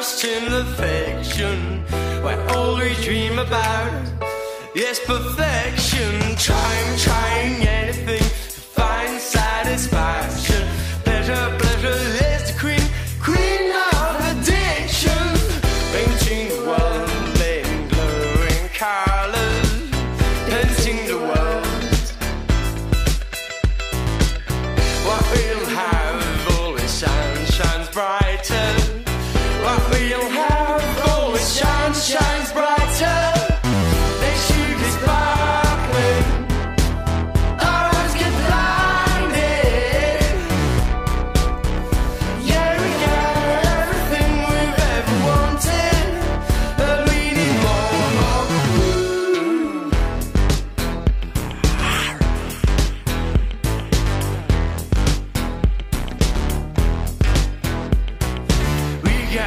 perfection. Where all we dream about is perfection. Trying, trying anything to find satisfaction. Pleasure, pleasure is the queen, queen of addiction. Painting the world in glowing colors. Painting the world. What we'll have always shines, shines.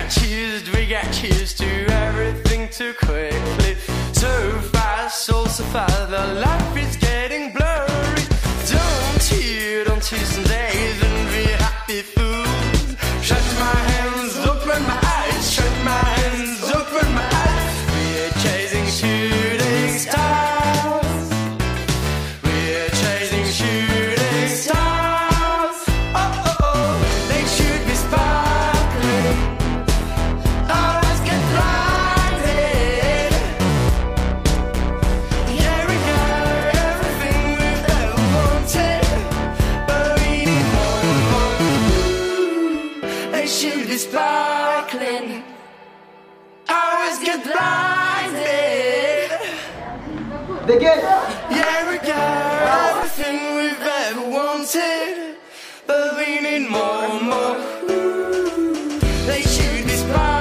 We got used, we got used to everything too quickly. So fast, so so fast, the life is They get we everything we've but we need more and more. Ooh, they shoot this.